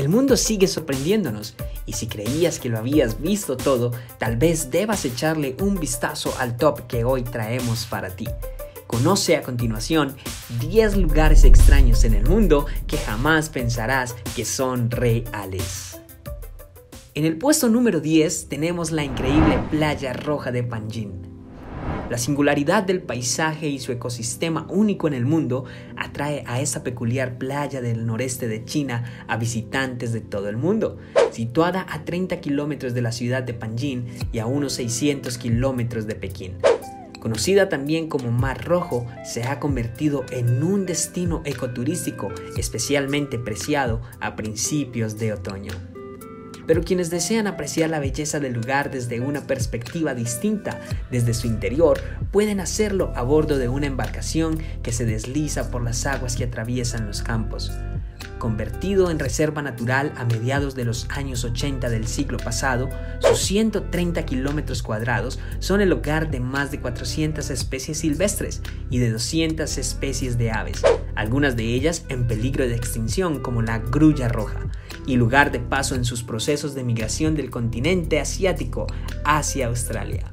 El mundo sigue sorprendiéndonos y si creías que lo habías visto todo, tal vez debas echarle un vistazo al top que hoy traemos para ti. Conoce a continuación 10 lugares extraños en el mundo que jamás pensarás que son reales. En el puesto número 10 tenemos la increíble playa roja de Panjin. La singularidad del paisaje y su ecosistema único en el mundo atrae a esta peculiar playa del noreste de China a visitantes de todo el mundo. Situada a 30 kilómetros de la ciudad de Panjin y a unos 600 kilómetros de Pekín. Conocida también como Mar Rojo, se ha convertido en un destino ecoturístico especialmente preciado a principios de otoño pero quienes desean apreciar la belleza del lugar desde una perspectiva distinta, desde su interior, pueden hacerlo a bordo de una embarcación que se desliza por las aguas que atraviesan los campos. Convertido en reserva natural a mediados de los años 80 del siglo pasado, sus 130 kilómetros cuadrados son el hogar de más de 400 especies silvestres y de 200 especies de aves, algunas de ellas en peligro de extinción como la grulla roja, y lugar de paso en sus procesos de migración del continente asiático hacia Australia.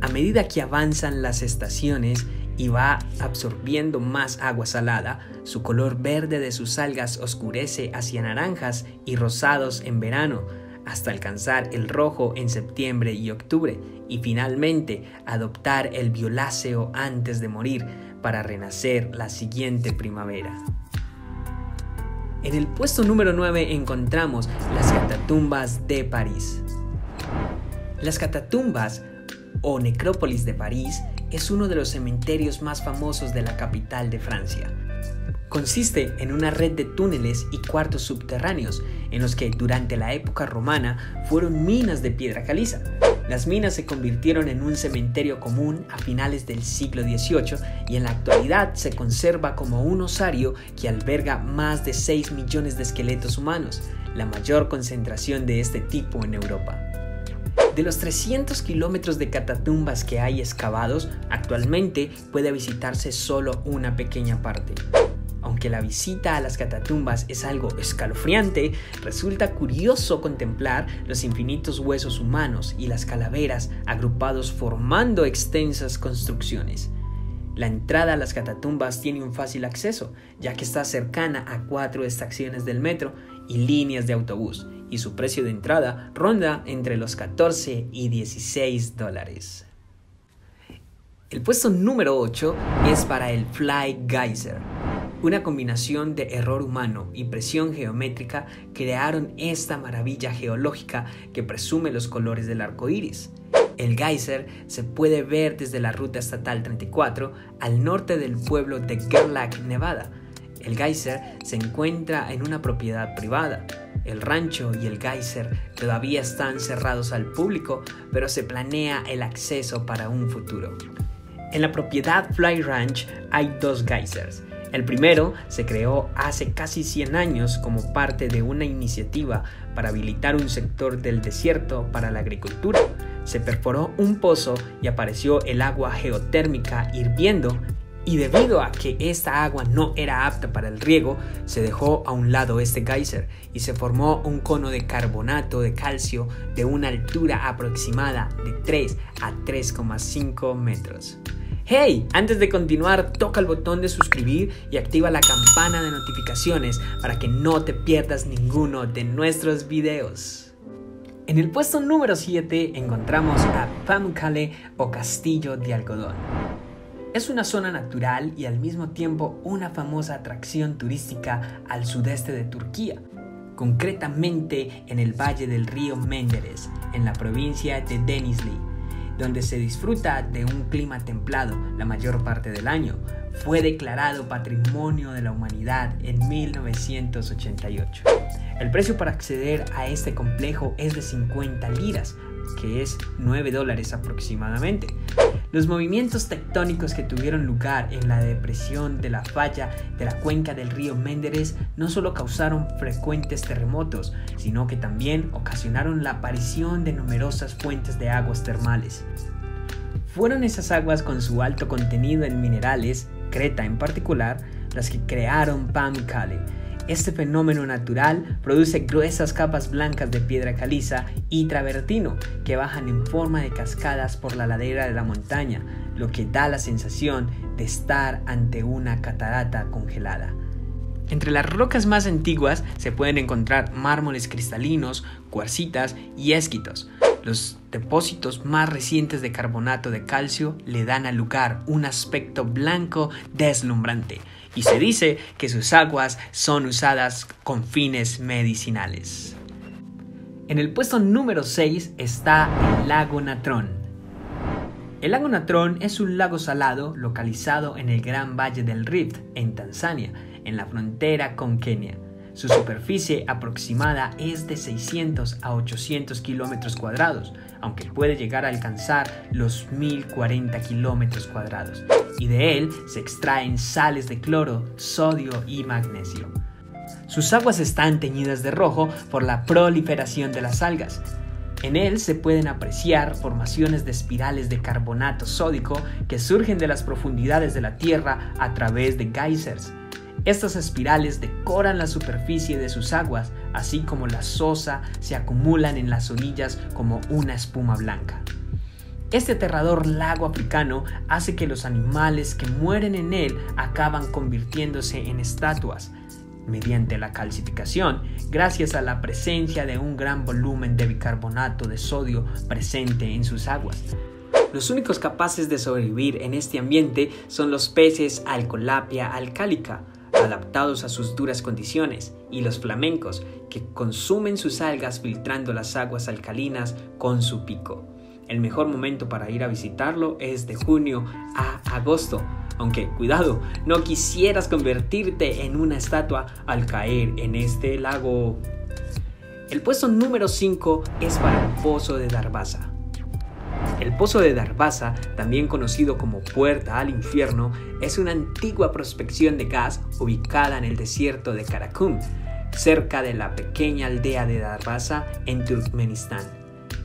A medida que avanzan las estaciones y va absorbiendo más agua salada, su color verde de sus algas oscurece hacia naranjas y rosados en verano, hasta alcanzar el rojo en septiembre y octubre, y finalmente adoptar el violáceo antes de morir para renacer la siguiente primavera. En el puesto número 9 encontramos las catatumbas de París. Las catatumbas o necrópolis de París es uno de los cementerios más famosos de la capital de Francia. Consiste en una red de túneles y cuartos subterráneos en los que durante la época romana fueron minas de piedra caliza. Las minas se convirtieron en un cementerio común a finales del siglo XVIII y en la actualidad se conserva como un osario que alberga más de 6 millones de esqueletos humanos, la mayor concentración de este tipo en Europa. De los 300 kilómetros de catatumbas que hay excavados, actualmente puede visitarse solo una pequeña parte. Aunque la visita a las catatumbas es algo escalofriante, resulta curioso contemplar los infinitos huesos humanos y las calaveras agrupados formando extensas construcciones. La entrada a las catatumbas tiene un fácil acceso, ya que está cercana a cuatro estaciones del metro y líneas de autobús, y su precio de entrada ronda entre los 14 y 16 dólares. El puesto número 8 es para el Fly Geyser, una combinación de error humano y presión geométrica crearon esta maravilla geológica que presume los colores del arco iris. El geyser se puede ver desde la ruta estatal 34 al norte del pueblo de Gerlach, Nevada. El geyser se encuentra en una propiedad privada. El rancho y el geyser todavía están cerrados al público, pero se planea el acceso para un futuro. En la propiedad Fly Ranch hay dos geysers, el primero se creó hace casi 100 años como parte de una iniciativa para habilitar un sector del desierto para la agricultura. Se perforó un pozo y apareció el agua geotérmica hirviendo y debido a que esta agua no era apta para el riego, se dejó a un lado este geyser y se formó un cono de carbonato de calcio de una altura aproximada de 3 a 3,5 metros. Hey, antes de continuar, toca el botón de suscribir y activa la campana de notificaciones para que no te pierdas ninguno de nuestros videos. En el puesto número 7 encontramos a Pamukkale o Castillo de Algodón. Es una zona natural y al mismo tiempo una famosa atracción turística al sudeste de Turquía, concretamente en el valle del río Menderes, en la provincia de Denizli donde se disfruta de un clima templado la mayor parte del año. Fue declarado Patrimonio de la Humanidad en 1988. El precio para acceder a este complejo es de 50 liras, que es 9 dólares aproximadamente. Los movimientos tectónicos que tuvieron lugar en la depresión de la falla de la cuenca del río Méndez no solo causaron frecuentes terremotos, sino que también ocasionaron la aparición de numerosas fuentes de aguas termales. Fueron esas aguas con su alto contenido en minerales, Creta en particular, las que crearon Pamukkale, Este fenómeno natural produce gruesas capas blancas de piedra caliza y travertino que bajan en forma de cascadas por la ladera de la montaña, lo que da la sensación de estar ante una catarata congelada. Entre las rocas más antiguas se pueden encontrar mármoles cristalinos, cuarcitas y esquitos. Los depósitos más recientes de carbonato de calcio le dan al lugar un aspecto blanco deslumbrante y se dice que sus aguas son usadas con fines medicinales. En el puesto número 6 está el lago Natrón. El lago Natrón es un lago salado localizado en el Gran Valle del Rift, en Tanzania, en la frontera con Kenia. Su superficie aproximada es de 600 a 800 kilómetros cuadrados, aunque puede llegar a alcanzar los 1040 kilómetros cuadrados, y de él se extraen sales de cloro, sodio y magnesio. Sus aguas están teñidas de rojo por la proliferación de las algas. En él se pueden apreciar formaciones de espirales de carbonato sódico que surgen de las profundidades de la Tierra a través de geysers. Estas espirales decoran la superficie de sus aguas, así como la sosa se acumulan en las orillas como una espuma blanca. Este aterrador lago africano hace que los animales que mueren en él acaban convirtiéndose en estatuas, mediante la calcificación, gracias a la presencia de un gran volumen de bicarbonato de sodio presente en sus aguas. Los únicos capaces de sobrevivir en este ambiente son los peces Alcolapia alcálica, adaptados a sus duras condiciones, y los flamencos, que consumen sus algas filtrando las aguas alcalinas con su pico. El mejor momento para ir a visitarlo es de junio a agosto, aunque cuidado, no quisieras convertirte en una estatua al caer en este lago. El puesto número 5 es para el Pozo de Darbaza. El Pozo de Darbaza, también conocido como Puerta al Infierno, es una antigua prospección de gas ubicada en el desierto de Karakum, cerca de la pequeña aldea de Darbaza en Turkmenistán.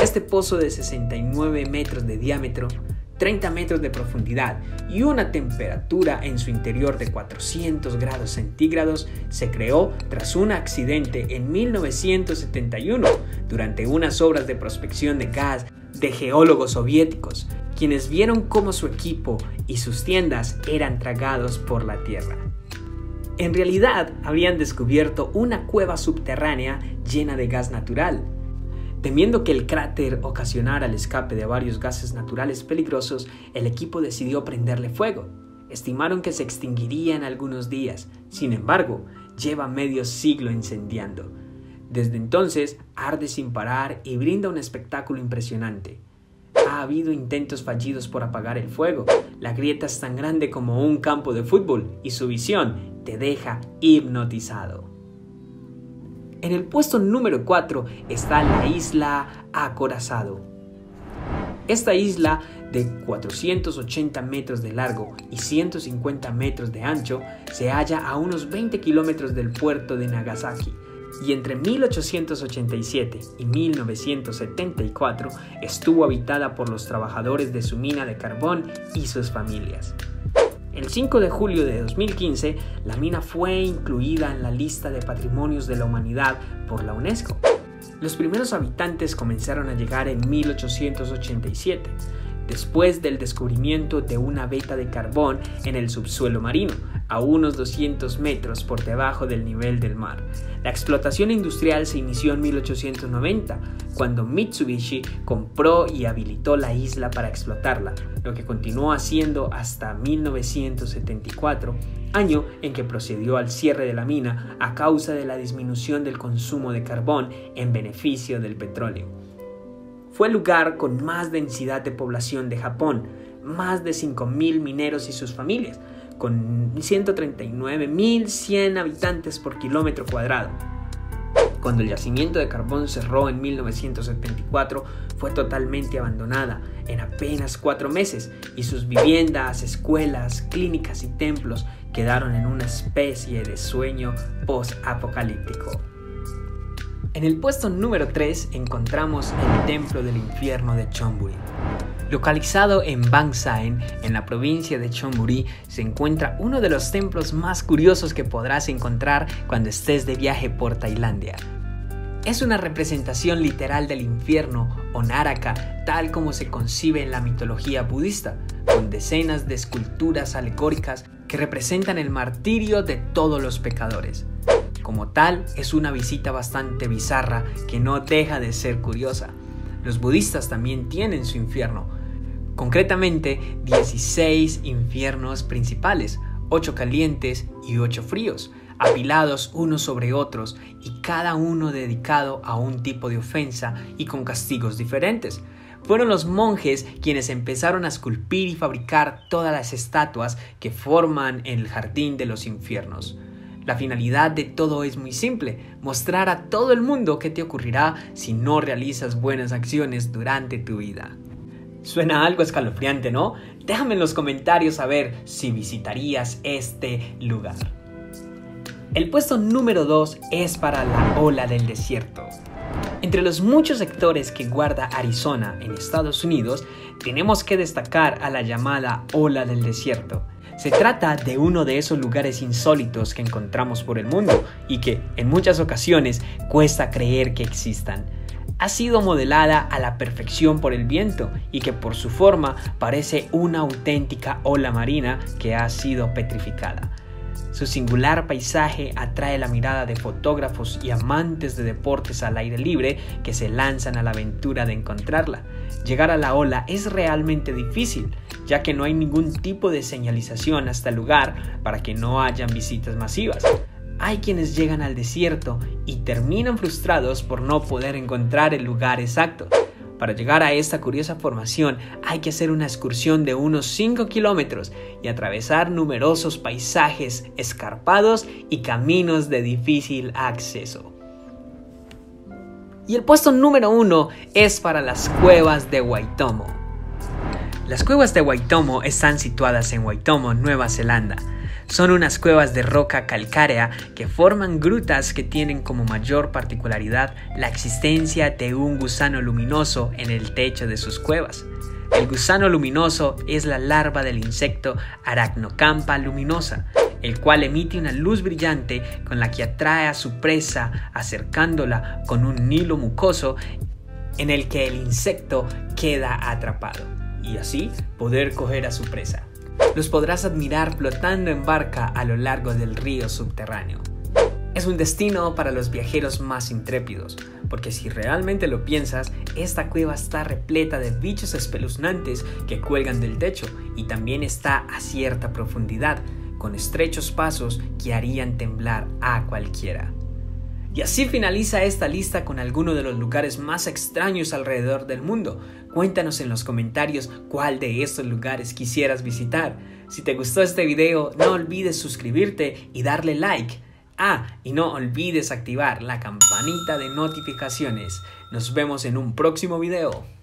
Este pozo de 69 metros de diámetro 30 metros de profundidad y una temperatura en su interior de 400 grados centígrados se creó tras un accidente en 1971 durante unas obras de prospección de gas de geólogos soviéticos, quienes vieron cómo su equipo y sus tiendas eran tragados por la tierra. En realidad habían descubierto una cueva subterránea llena de gas natural. Temiendo que el cráter ocasionara el escape de varios gases naturales peligrosos, el equipo decidió prenderle fuego. Estimaron que se extinguiría en algunos días, sin embargo, lleva medio siglo incendiando. Desde entonces arde sin parar y brinda un espectáculo impresionante. Ha habido intentos fallidos por apagar el fuego. La grieta es tan grande como un campo de fútbol y su visión te deja hipnotizado. En el puesto número 4 está la isla Acorazado. Esta isla de 480 metros de largo y 150 metros de ancho se halla a unos 20 kilómetros del puerto de Nagasaki y entre 1887 y 1974 estuvo habitada por los trabajadores de su mina de carbón y sus familias. El 5 de julio de 2015, la mina fue incluida en la lista de patrimonios de la humanidad por la UNESCO. Los primeros habitantes comenzaron a llegar en 1887, después del descubrimiento de una veta de carbón en el subsuelo marino, a unos 200 metros por debajo del nivel del mar. La explotación industrial se inició en 1890, cuando Mitsubishi compró y habilitó la isla para explotarla, lo que continuó haciendo hasta 1974, año en que procedió al cierre de la mina a causa de la disminución del consumo de carbón en beneficio del petróleo. Fue el lugar con más densidad de población de Japón, más de 5.000 mineros y sus familias, con 139.100 habitantes por kilómetro cuadrado. Cuando el yacimiento de carbón cerró en 1974, fue totalmente abandonada en apenas cuatro meses y sus viviendas, escuelas, clínicas y templos quedaron en una especie de sueño post-apocalíptico. En el puesto número 3 encontramos el Templo del Infierno de Chonburi. Localizado en Bangsaen, en la provincia de Chonburi, se encuentra uno de los templos más curiosos que podrás encontrar cuando estés de viaje por Tailandia. Es una representación literal del infierno o Naraka, tal como se concibe en la mitología budista, con decenas de esculturas alegóricas que representan el martirio de todos los pecadores. Como tal, es una visita bastante bizarra que no deja de ser curiosa. Los budistas también tienen su infierno, concretamente 16 infiernos principales, 8 calientes y 8 fríos, apilados unos sobre otros y cada uno dedicado a un tipo de ofensa y con castigos diferentes. Fueron los monjes quienes empezaron a esculpir y fabricar todas las estatuas que forman el jardín de los infiernos. La finalidad de todo es muy simple, mostrar a todo el mundo qué te ocurrirá si no realizas buenas acciones durante tu vida. Suena algo escalofriante, ¿no? Déjame en los comentarios saber si visitarías este lugar. El puesto número 2 es para la ola del desierto. Entre los muchos sectores que guarda Arizona en Estados Unidos, tenemos que destacar a la llamada ola del desierto se trata de uno de esos lugares insólitos que encontramos por el mundo y que en muchas ocasiones cuesta creer que existan. Ha sido modelada a la perfección por el viento y que por su forma parece una auténtica ola marina que ha sido petrificada. Su singular paisaje atrae la mirada de fotógrafos y amantes de deportes al aire libre que se lanzan a la aventura de encontrarla. Llegar a la ola es realmente difícil, ya que no hay ningún tipo de señalización hasta el lugar para que no hayan visitas masivas. Hay quienes llegan al desierto y terminan frustrados por no poder encontrar el lugar exacto. Para llegar a esta curiosa formación hay que hacer una excursión de unos 5 kilómetros y atravesar numerosos paisajes escarpados y caminos de difícil acceso. Y el puesto número uno es para las cuevas de Waitomo. Las cuevas de Waitomo están situadas en Waitomo, Nueva Zelanda. Son unas cuevas de roca calcárea que forman grutas que tienen como mayor particularidad la existencia de un gusano luminoso en el techo de sus cuevas. El gusano luminoso es la larva del insecto Arachnocampa luminosa, el cual emite una luz brillante con la que atrae a su presa acercándola con un hilo mucoso en el que el insecto queda atrapado y así poder coger a su presa. Los podrás admirar flotando en barca a lo largo del río subterráneo. Es un destino para los viajeros más intrépidos, porque si realmente lo piensas, esta cueva está repleta de bichos espeluznantes que cuelgan del techo y también está a cierta profundidad, con estrechos pasos que harían temblar a cualquiera. Y así finaliza esta lista con algunos de los lugares más extraños alrededor del mundo. Cuéntanos en los comentarios cuál de estos lugares quisieras visitar. Si te gustó este video, no olvides suscribirte y darle like. Ah, y no olvides activar la campanita de notificaciones. Nos vemos en un próximo video.